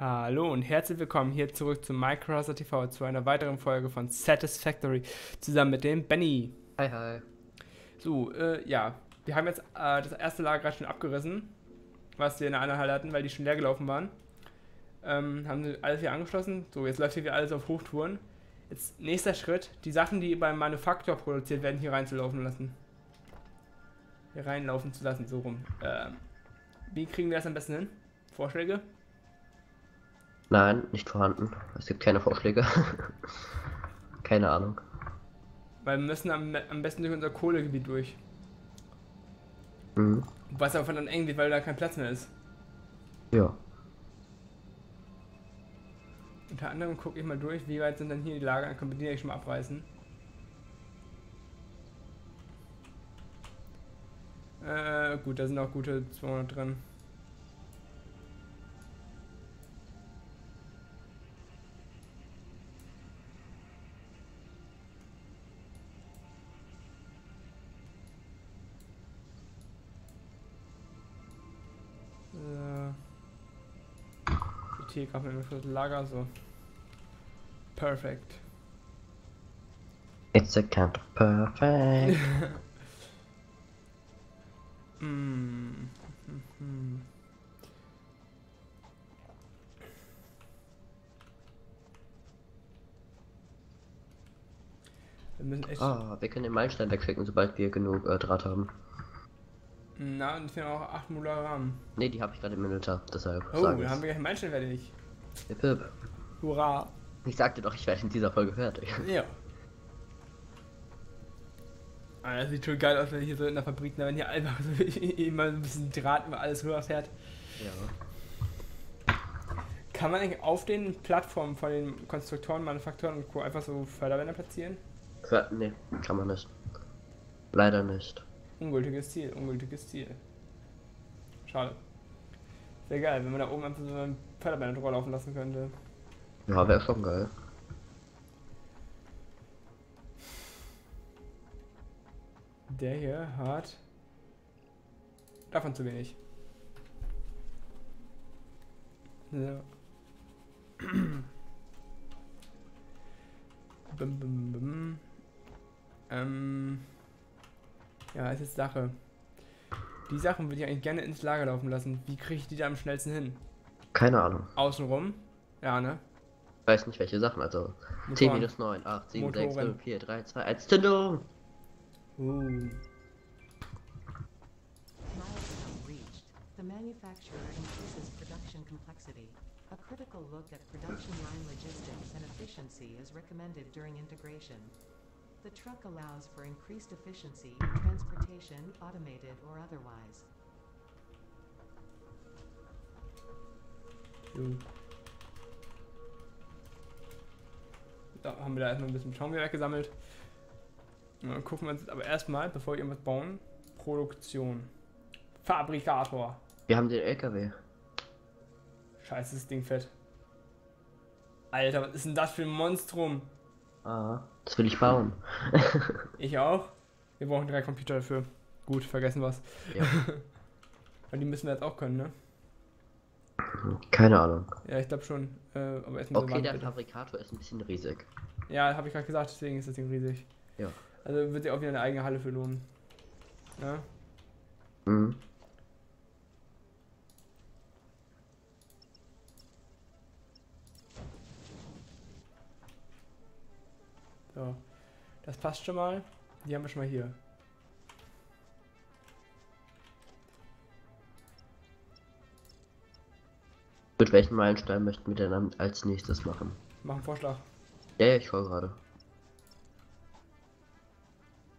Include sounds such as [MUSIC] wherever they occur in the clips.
Hallo und herzlich willkommen hier zurück zu Microsoft TV zu einer weiteren Folge von Satisfactory zusammen mit dem Benny. Hi, hi. So, äh, ja, wir haben jetzt äh, das erste Lager gerade schon abgerissen, was wir in der anderen Halle hatten, weil die schon leer gelaufen waren. Ähm, haben sie alles hier angeschlossen. So, jetzt läuft hier wieder alles auf Hochtouren. Jetzt nächster Schritt, die Sachen, die beim Manufaktor produziert werden, hier reinzulaufen lassen. Hier reinlaufen zu lassen, so rum. Ähm, wie kriegen wir das am besten hin? Vorschläge? Nein, nicht vorhanden. Es gibt keine Vorschläge. [LAUGHS] keine Ahnung. Weil wir müssen am, am besten durch unser Kohlegebiet durch. Mhm. Was aber dann eng wird, weil da kein Platz mehr ist. Ja. Unter anderem gucke ich mal durch, wie weit sind denn hier die Lager, dann können wir die eigentlich schon mal abreißen. Äh, gut, da sind auch gute 200 drin. Hier gerade mit dem Lager, so. Perfekt. It's a kind of perfect. [LAUGHS] Mm. Mhm. Wir müssen echt. Ah, wir können den Meilenstein wegschicken, sobald wir genug äh, Draht haben. Na, und hier auch 8 Molar Rahmen. Ne, die habe ich gerade im Inventar, deshalb. Oh, ich's. haben wir gleich einen Meilenstein fertig. Hip, hip. Hurra! Ich sagte doch, ich werde in dieser Folge fertig. Ja. Ah, das sieht schon geil aus, wenn hier so in der Fabrik, wenn hier einfach so [LAUGHS] immer ein bisschen Draht über alles rüberfährt. Ja. Kann man eigentlich auf den Plattformen von den Konstruktoren, Manufaktoren und Co. einfach so Förderbänder platzieren? Ja, ne, kann man nicht. Leider nicht. Ungültiges Ziel, ungültiges Ziel. Schade. Sehr geil, wenn man da oben einfach so ein Förderband drüber laufen lassen könnte. Ja, wäre schon geil. Der hier hat davon zu wenig. So. [CLEARS THROAT] bum, bum, bum. Ähm, ja, ist jetzt Sache. Die Sachen würde ich eigentlich gerne ins Lager laufen lassen. Wie kriege ich die da am schnellsten hin? Keine Ahnung. Außenrum? Ja, ne? Ich weiß nicht welche Sachen, also 10 Motoren. minus 9, 8, 7, 6, Motoren. 5, 4, 3, 2, 1, Zündung! Uh. The manufacturer increases production complexity. A critical look at production line logistics and efficiency is recommended during integration. The truck allows for increased efficiency in transportation, automated or otherwise. So. Da haben wir da erstmal ein bisschen Schaumwerk gesammelt. Und dann gucken wir uns jetzt aber erstmal, bevor wir irgendwas bauen, Produktion. Fabrikator. Wir haben den LKW. Scheiße, das Ding fett. Alter, was ist denn das für ein Monstrum? Ah, das will ich bauen. [LAUGHS] Ich auch. Wir brauchen drei Computer dafür. Gut, vergessen was. Ja. [LAUGHS] Und die müssen wir jetzt auch können, ne? Keine Ahnung. Ja, ich glaube schon. Äh, aber erstmal Okay, so der bitte. Fabrikator ist ein bisschen riesig. Ja, habe ich gerade gesagt, deswegen ist das Ding riesig. Ja. Also wird sich auch wieder eine eigene Halle für lohnen. Ja? Mhm. So. Das passt schon mal. Die haben wir schon mal hier. Mit welchen Meilenstein möchten wir denn als nächstes machen? Mach einen Vorschlag. Ja, ja, ich schaue gerade.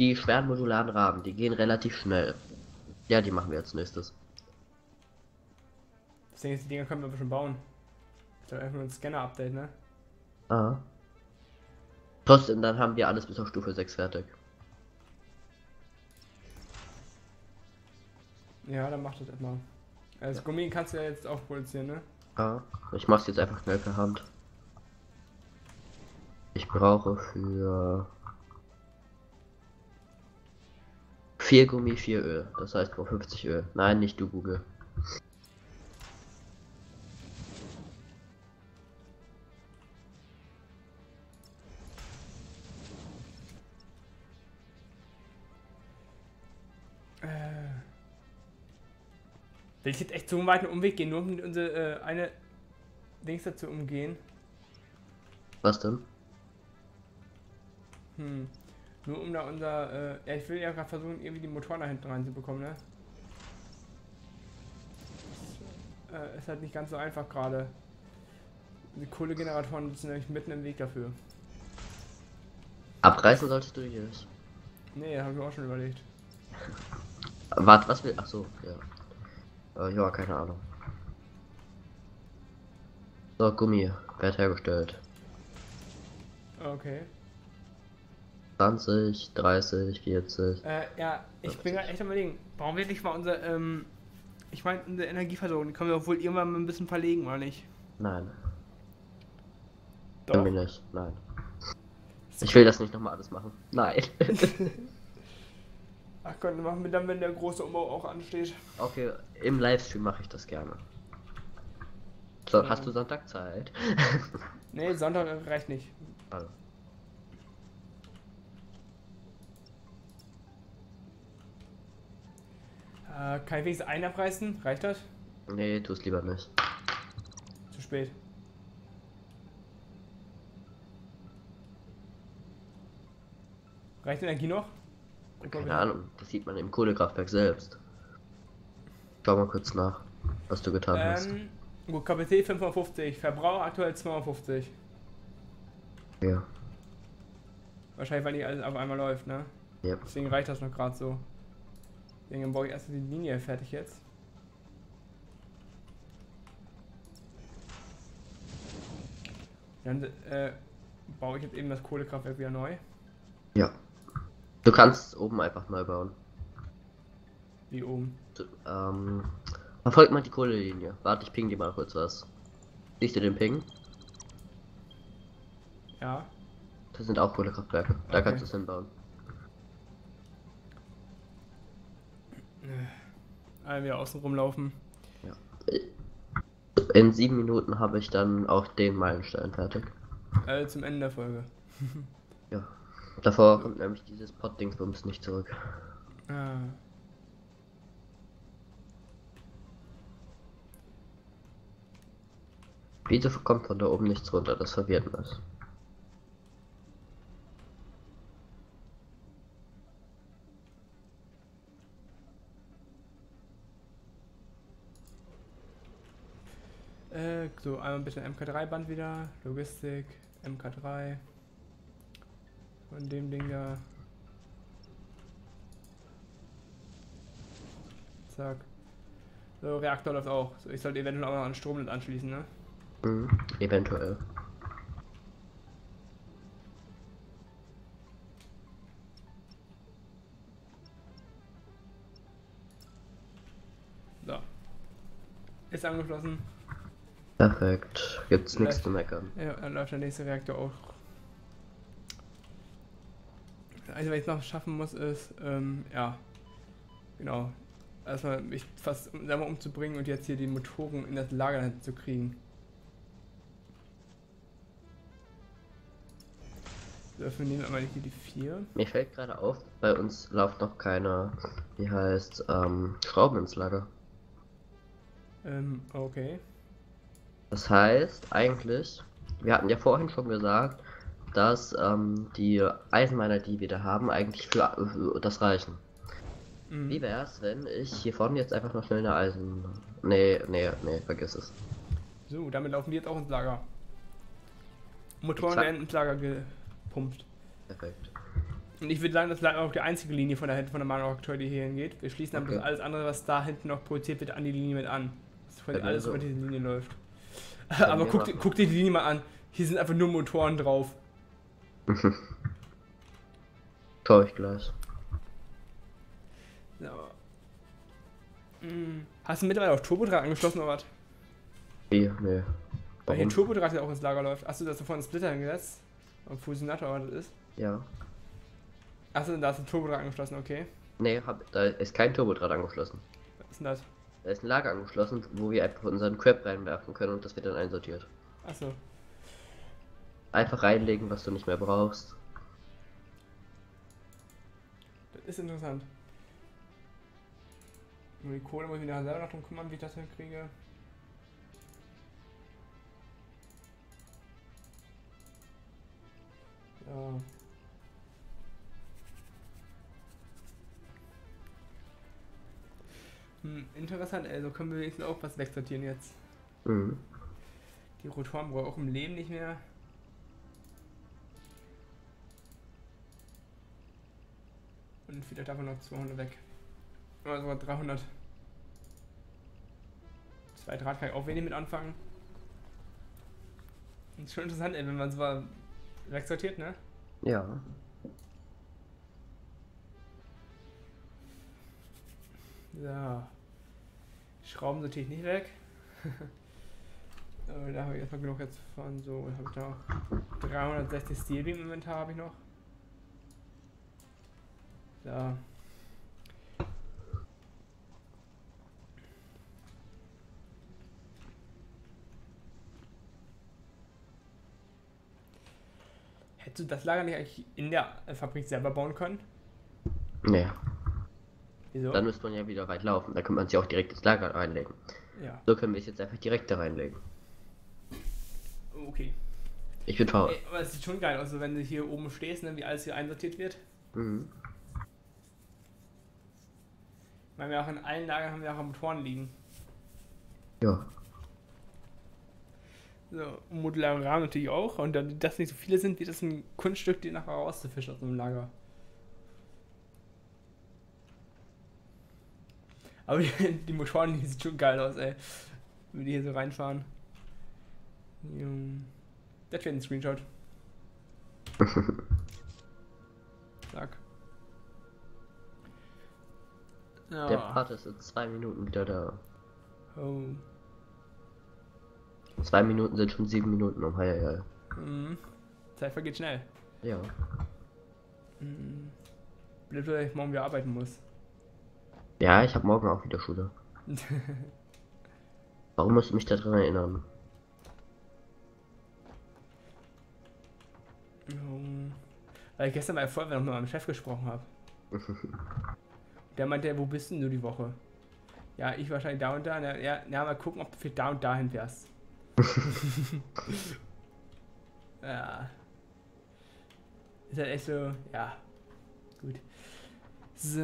Die schweren modularen Rahmen, die gehen relativ schnell. Ja, die machen wir als nächstes. Das Ding ist, die Dinger können wir schon bauen. Ist doch einfach nur ein Scanner-Update, ne? Ah. Trotzdem, dann haben wir alles bis auf Stufe 6 fertig. Ja, dann mach das erstmal. Das Ja. Gummi kannst du ja jetzt auch produzieren, ne? Ah. Ich mach's jetzt einfach schnell per Hand. Ich brauche für 4 Gummi, 4 Öl. Das heißt nur 50 Öl. Nein, nicht du Google. So einen weiten Umweg gehen, nur um unsere äh, eine Dings dazu umgehen? Was denn? Hm. Nur um da unser. Äh, ja, ich will ja gerade versuchen, irgendwie die Motoren da hinten reinzubekommen, ne? Äh, ist halt nicht ganz so einfach gerade. Die Kohlegeneratoren sind nämlich mitten im Weg dafür. Abreißen solltest du hier. Nee, habe ich mir auch schon überlegt. Warte, was will. Ach so, ja. Äh, ja, keine Ahnung. So, Gummi wird hergestellt. Okay. 20, 30, 40. Äh, ja, ich bin gerade echt am überlegen, warum wir nicht mal unser, ähm, ich meine, unsere Energieversorgung, die können wir wohl irgendwann mal ein bisschen verlegen, oder nicht? Nein, Doch. irgendwie nicht. Nein. Ich will das nicht nochmal alles machen. Nein. [LAUGHS] [LAUGHS] Ach Gott, machen wir dann, wenn der große Umbau auch ansteht. okay, im Livestream mache ich das gerne. So, hast du Sonntag Zeit? [LAUGHS] Nee, Sonntag reicht nicht. Also, Äh, kann ich wenigstens einen abreißen? Reicht das? nee, tu es lieber nicht. Zu spät. Reicht Energie noch? Keine. Ahnung, das sieht man im Kohlekraftwerk selbst. Schau mal kurz nach, was du getan hast. Ähm, gut, Kapazität 550, Verbrauch aktuell 250. Ja. Wahrscheinlich, weil nicht alles auf einmal läuft, ne? Ja. Deswegen reicht das noch gerade so. Deswegen baue ich erst die Linie fertig jetzt. Dann äh, baue ich jetzt eben das Kohlekraftwerk wieder neu. Ja. Du kannst oben einfach neu bauen. Wie oben. Du, ähm, verfolgt mal die Kohlelinie. Warte, ich ping dir mal kurz was. Siehst du den Ping? Ja. Das sind auch Kohlekraftwerke. Da Okay. kannst du es hinbauen. Einmal wieder außen rumlaufen. In sieben Minuten habe ich dann auch den Meilenstein fertig. Äh, zum Ende der Folge. Ja. [LAUGHS] Davor kommt nämlich dieses Pot-Dingsbums nicht zurück. Ah. Wieso kommt von da oben nichts runter? Das verwirrt mich. Äh, so, einmal ein bisschen MK3-Band wieder. Logistik, MK3. Von dem Ding da. Zack. So, Reaktor läuft auch. So, ich sollte eventuell auch noch an Stromnetz anschließen, ne? Mhm. Eventuell. So. Ist angeschlossen. Perfekt. Gibt's nichts zu meckern. Ja, dann läuft der nächste Reaktor auch. Das Einzige, was ich noch schaffen muss, ist, ähm, ja, genau, erstmal mich fast selber umzubringen und jetzt hier die Motoren in das Lager hinten zu kriegen. Dafür nehmen wir einmal hier die vier. Mir fällt gerade auf, bei uns läuft noch keine, wie heißt, ähm, Schrauben ins Lager. Ähm, okay. Das heißt, eigentlich, wir hatten ja vorhin schon gesagt, dass ähm, die Eisenminer, die wir da haben, eigentlich für, für das reichen. Mhm. Wie wär's, wenn ich hier vorne jetzt einfach noch schnell eine Eisen. Nee, nee, nee, vergiss es. So, damit laufen die jetzt auch ins Lager. Motoren Exakt. werden ins Lager gepumpt. Perfekt. Und ich würde sagen, das bleibt auch die einzige Linie von da hinten von der Manufaktur, die hier hingeht. Wir schließen dann Okay. alles andere, was da hinten noch produziert wird, an die Linie mit an. Dass quasi Bei mir alles so. über diese Linie läuft. Aber guck, guck dir die Linie mal an. Hier sind einfach nur Motoren drauf. Schau ich gleich. So. Hm. Hast du mittlerweile auch Turbodraht angeschlossen oder was? Wie? Nee. Weil hier ein Turbodraht ja auch ins Lager läuft. Hast du das da vorne einen Splitter hingesetzt? Und Fusionator, was das ist? Ja. Achso, da ist ein Turbodraht angeschlossen, okay. Nee, hab, da ist kein Turbodraht angeschlossen. Was ist denn das? Da ist ein Lager angeschlossen, wo wir einfach unseren Crap reinwerfen können und das wird dann einsortiert. Achso. Einfach reinlegen, was du nicht mehr brauchst. Das ist interessant. Nur die Kohle muss ich mir selber noch drum kümmern, wie ich das hinkriege. Ja. Hm, interessant, also können wir wenigstens auch was wegsortieren jetzt. Mhm. Die Rotoren brauche ich auch im Leben nicht mehr. Und vielleicht davon noch 200 weg. Oder sogar 300. Zwei Draht kann ich auch wenig mit anfangen. Ist schon interessant, ey, wenn man so wegsortiert, ne? Ja. So. Schrauben sortiere ich nicht weg. [LAUGHS] Aber da habe ich erstmal genug jetzt von so. Habe ich noch 360 Steelbeam im Inventar habe ich noch. So. Hättest du das Lager nicht eigentlich in der Fabrik selber bauen können? Nee. Wieso? Dann müsste man ja wieder weit laufen. Da könnte man sich auch direkt ins Lager reinlegen. ja, So können wir es jetzt einfach direkt da reinlegen. okay. Ich bin faul. Ey, aber es sieht schon geil aus, so wenn du hier oben stehst, ne, wie alles hier einsortiert wird. Mhm. Meine, wir auch in allen Lagern haben wir auch Motoren liegen. Ja. So, und modulare Rahmen natürlich auch. Und dann, dass nicht so viele sind, wird das ein Kunststück, die nachher rauszufischen aus einem Lager. Aber die, [LAUGHS] die Motoren, die sieht schon geil aus, ey. Wenn die hier so reinfahren. Das wird ein Screenshot. [LAUGHS] Zack. Ja. Der Part ist in zwei Minuten wieder da. Oh. Zwei Minuten sind schon sieben Minuten um. Ja, ja. Mhm. Zeit vergeht schnell. Ja. Mhm. Blöd, dass ich morgen wieder arbeiten muss. Ja, ich habe morgen auch wieder Schule. [LAUGHS] Warum musst du mich daran erinnern? Weil ich gestern bei Feuerwehr noch mit meinem Chef gesprochen habe. [LAUGHS] Der meinte, wo bist denn du die Woche? Ja, ich wahrscheinlich da und da. Na, ja, mal gucken, ob du für da und dahin fährst. [LAUGHS] ja. Ist halt echt so, ja. Gut. So.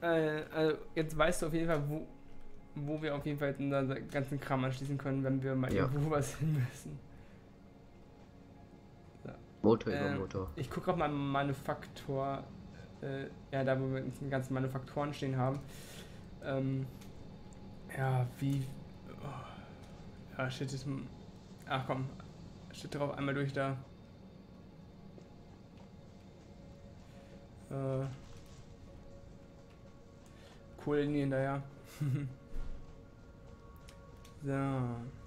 Äh, also jetzt weißt du auf jeden Fall, wo, wo wir auf jeden Fall unseren ganzen Kram anschließen können, wenn wir mal Ja. irgendwo [LAUGHS] was hin müssen. Motor über Ähm, Motor. Ich gucke auch mal Manufaktor, äh, ja, da wo wir die ganzen Manufaktoren stehen haben. Ähm, ja, wie. Oh, ja, shit, ist. Ach komm, steht drauf, einmal durch da. Äh, Kohlenlinien da, ja. [LAUGHS] so.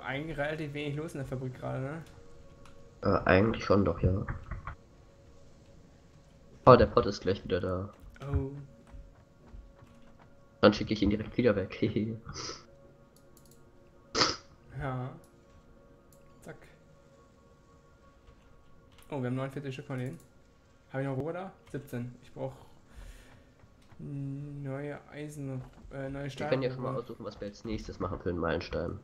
Eigentlich relativ wenig los in der Fabrik gerade, ne? Äh, eigentlich schon doch, ja. Oh, der Pot ist gleich wieder da. Oh. Dann schicke ich ihn direkt wieder weg. [LAUGHS] Ja. Zack. Oh, wir haben 49 Stück von denen. Habe ich noch Rohre da? 17. Ich brauche neue Eisen, äh, neue wir Stahl. können ja schon mal aussuchen, was wir als nächstes machen für den Meilenstein.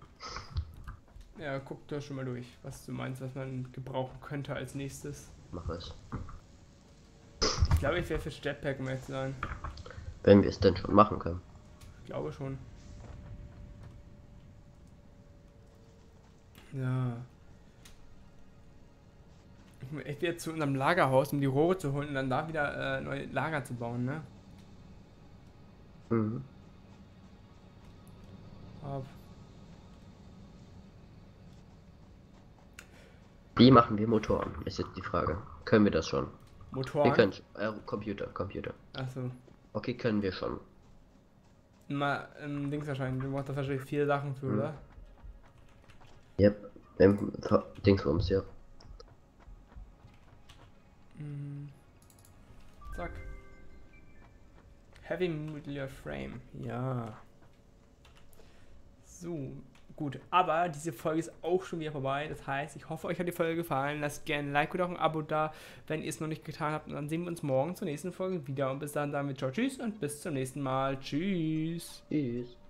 Ja, guck da schon mal durch, was du meinst, was man gebrauchen könnte als nächstes. Mach es. Ich glaube, ich wäre für Jetpack, um ehrlich zu sein. Wenn wir es denn schon machen können. Ich glaube schon. Ja. Ich muss echt wieder zu unserem Lagerhaus, um die Rohre zu holen und dann da wieder äh, neue Lager zu bauen, ne? Mhm. Ab. Wie machen wir Motoren? Ist jetzt die Frage. Können wir das schon? Wir Motoren. können. Äh, Computer, Computer. Achso. Okay, können wir schon. Mal ähm, Dings wahrscheinlich. Du brauchst da wahrscheinlich vier Sachen für, Mhm. oder? Yep. Im Ver- Dingsbums, ja. Mhm. Zack. Heavy Modular Frame. Ja. So. Gut, aber diese Folge ist auch schon wieder vorbei. Das heißt, ich hoffe, euch hat die Folge gefallen. Lasst gerne ein Like oder auch ein Abo da, wenn ihr es noch nicht getan habt. Und dann sehen wir uns morgen zur nächsten Folge wieder. Und bis dann damit ciao, tschüss und bis zum nächsten Mal. Tschüss. Tschüss.